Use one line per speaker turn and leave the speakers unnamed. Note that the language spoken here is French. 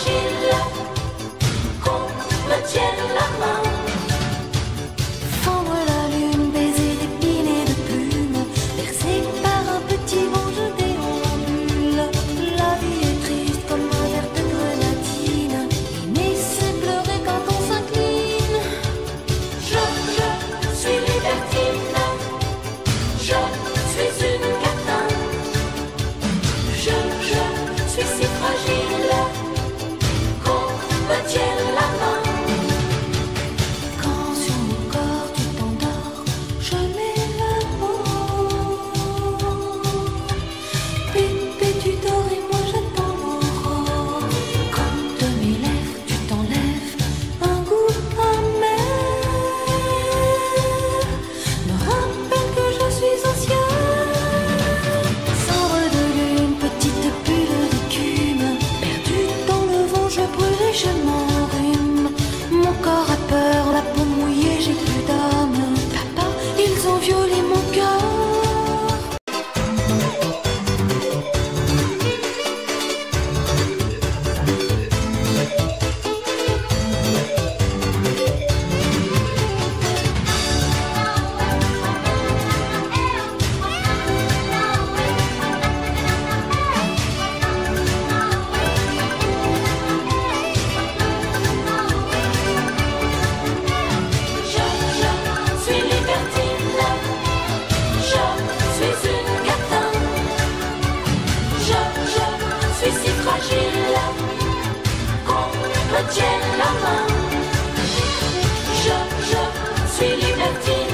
fragile, qu'on me tienne la main. me tiennent la main.
Je, je suis
libertine.